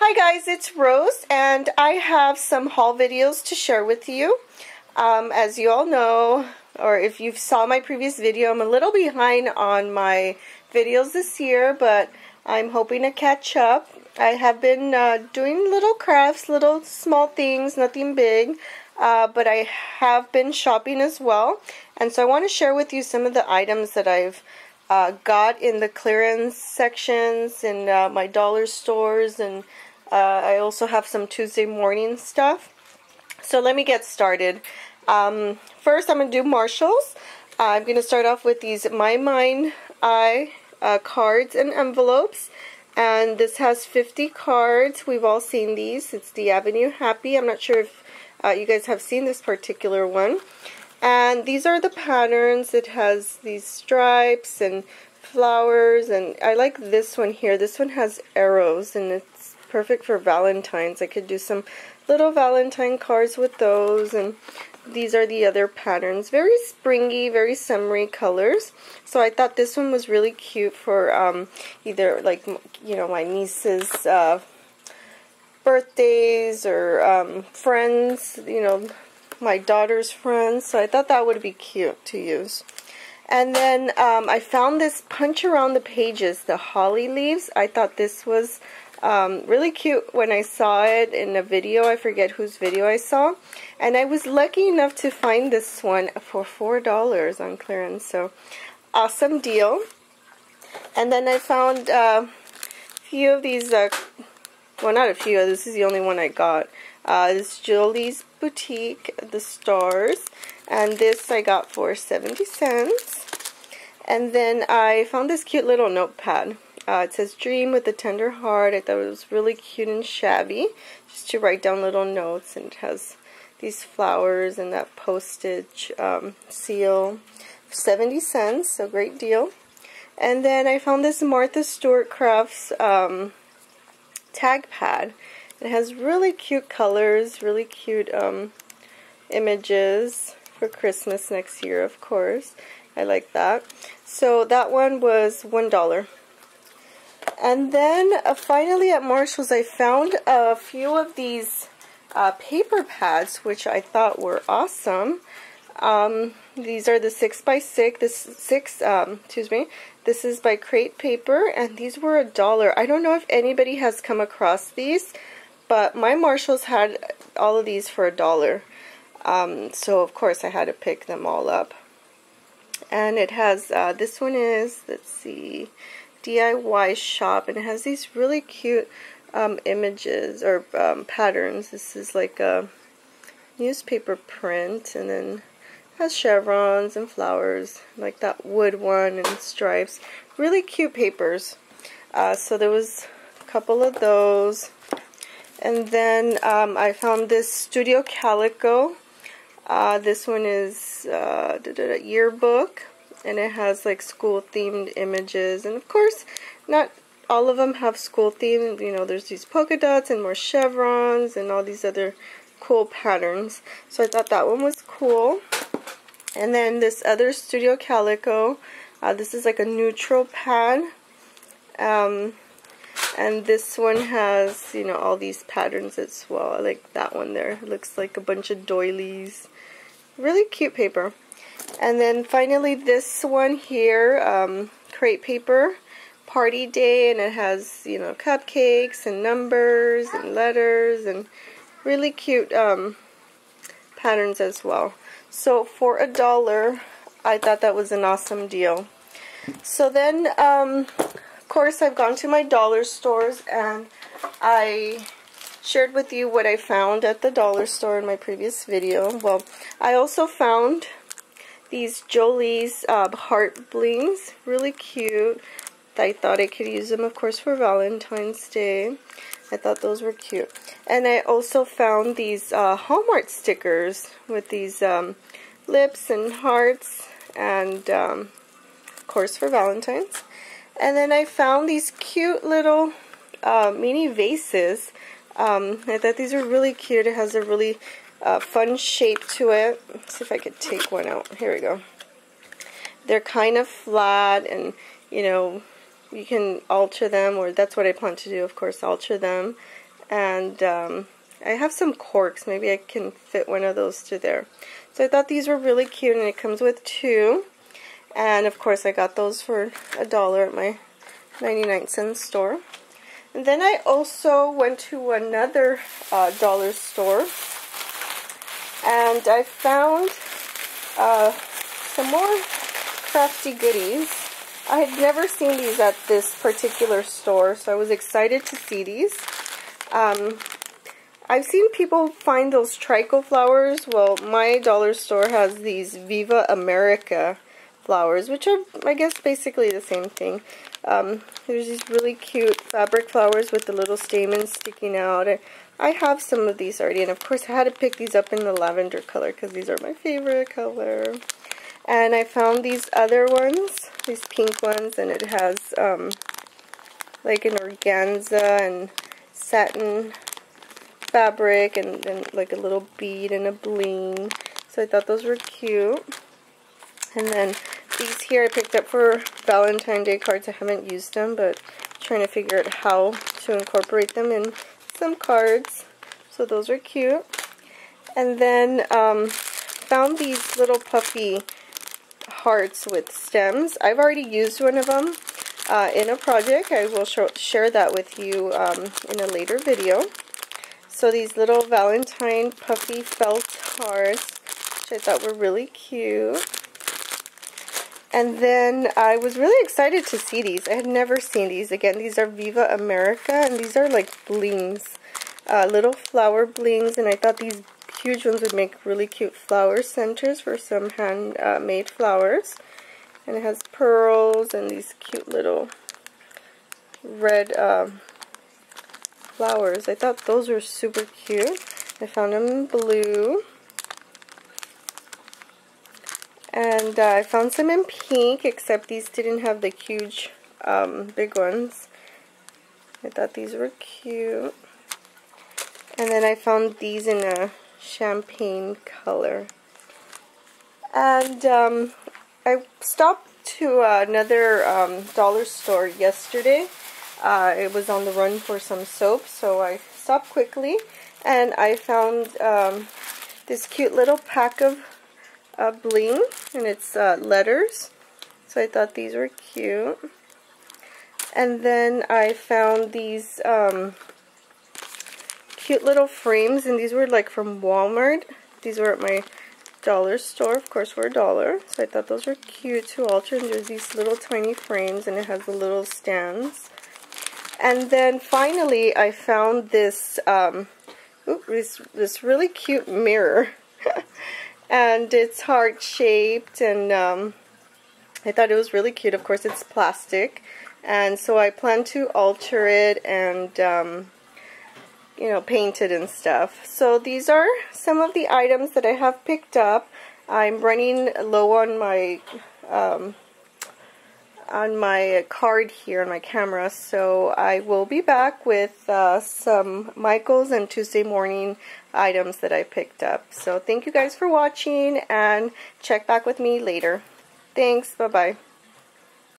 Hi guys, it's Rose and I have some haul videos to share with you. Um, as you all know, or if you saw my previous video, I'm a little behind on my videos this year, but I'm hoping to catch up. I have been uh, doing little crafts, little small things, nothing big, uh, but I have been shopping as well. And so I want to share with you some of the items that I've uh, got in the clearance sections in uh, my dollar stores and uh, I also have some Tuesday morning stuff. So let me get started. Um, first, I'm going to do Marshalls. Uh, I'm going to start off with these My Mind's Eye uh, cards and envelopes. And this has 50 cards. We've all seen these. It's the Avenue Happy. I'm not sure if uh, you guys have seen this particular one. And these are the patterns. It has these stripes and flowers. And I like this one here. This one has arrows and it's perfect for Valentine's. I could do some little Valentine cards with those and these are the other patterns. Very springy, very summery colors. So I thought this one was really cute for um, either like, you know, my niece's uh, birthdays or um, friends, you know, my daughter's friends. So I thought that would be cute to use. And then um, I found this punch around the pages, the holly leaves. I thought this was um, really cute when I saw it in a video. I forget whose video I saw. And I was lucky enough to find this one for $4 on clearance. So, awesome deal. And then I found uh, a few of these, uh, well not a few, this is the only one I got. Uh, this Jolee's Boutique, the stars. And this I got for 70 cents. And then I found this cute little notepad. Uh, it says dream with a tender heart. I thought it was really cute and shabby. Just to write down little notes. And it has these flowers and that postage um, seal. 70 cents, so great deal. And then I found this Martha Stewart Crafts um, tag pad. It has really cute colors, really cute um, images for Christmas next year, of course. I like that. So that one was $1. And then uh, finally at Marshall's I found a few of these uh, paper pads which I thought were awesome. Um, these are the 6 by 6 this 6 um, excuse me this is by Crate Paper and these were a dollar. I don't know if anybody has come across these but my Marshalls had all of these for a dollar. Um, so of course I had to pick them all up. And it has uh, this one is let's see DIY shop and it has these really cute um, images or um, patterns. This is like a newspaper print and then has chevrons and flowers like that wood one and stripes. Really cute papers. Uh, so there was a couple of those. And then um, I found this Studio Calico. Uh, this one is uh, yearbook and it has like school themed images and of course not all of them have school theme you know there's these polka dots and more chevrons and all these other cool patterns. So I thought that one was cool. And then this other Studio Calico uh, this is like a neutral pad um, and this one has you know all these patterns as well. I like that one there. It looks like a bunch of doilies. Really cute paper and then finally this one here, um, Crate Paper Party Day, and it has, you know, cupcakes and numbers and letters and really cute um, patterns as well. So for a dollar, I thought that was an awesome deal. So then, um, of course, I've gone to my dollar stores and I shared with you what I found at the dollar store in my previous video. Well, I also found these Jolee's uh, heart blings. Really cute. I thought I could use them, of course, for Valentine's Day. I thought those were cute. And I also found these uh, Hallmark stickers with these um, lips and hearts and, um, of course, for Valentine's. And then I found these cute little uh, mini vases. Um, I thought these were really cute. It has a really uh, fun shape to it. Let's see if I could take one out. Here we go. They're kind of flat and, you know, you can alter them, or that's what I plan to do, of course, alter them. And um, I have some corks. Maybe I can fit one of those to there. So I thought these were really cute and it comes with two. And of course I got those for a dollar at my 99 cent store. And then I also went to another uh, dollar store and I found uh, some more crafty goodies. I had never seen these at this particular store, so I was excited to see these. Um, I've seen people find those trico flowers. Well, my dollar store has these Viva America flowers, which are, I guess, basically the same thing. Um, there's these really cute fabric flowers with the little stamens sticking out. Have some of these already, and of course I had to pick these up in the lavender color because these are my favorite color. And I found these other ones, these pink ones, and it has um, like an organza and satin fabric and, then like a little bead and a bling. So I thought those were cute. And then these here I picked up for Valentine's Day cards. I haven't used them, but trying to figure out how to incorporate them in some cards. So those are cute. And then um, found these little puffy hearts with stems. I've already used one of them uh, in a project. I will share that with you um, in a later video. So these little Valentine puffy felt hearts, which I thought were really cute. And then I was really excited to see these. I had never seen these. Again, these are Viva America, and these are like blings. Uh, little flower blings, and I thought these huge ones would make really cute flower centers for some handmade uh, flowers. And it has pearls and these cute little red uh, flowers. I thought those were super cute. I found them in blue. And uh, I found some in pink, except these didn't have the huge, um, big ones. I thought these were cute. And then I found these in a champagne color. And um, I stopped to another um, dollar store yesterday uh, it was on the run for some soap, so I stopped quickly and I found um, this cute little pack of uh, bling and it's uh, letters. So I thought these were cute. And then I found these um, cute little frames and these were like from Walmart. These were at my dollar store, of course for a dollar. So I thought those were cute to alter. And there's these little tiny frames and it has the little stands. And then finally I found this, um, oops, this, this really cute mirror. And it's heart shaped and um, I thought it was really cute. Of course it's plastic. And so I plan to alter it and um, you know, paint it and stuff. So these are some of the items that I have picked up. I'm running low on my um, on my card here on my camera so I will be back with uh, some Michaels and Tuesday morning items that I picked up. So thank you guys for watching and check back with me later. Thanks. Bye bye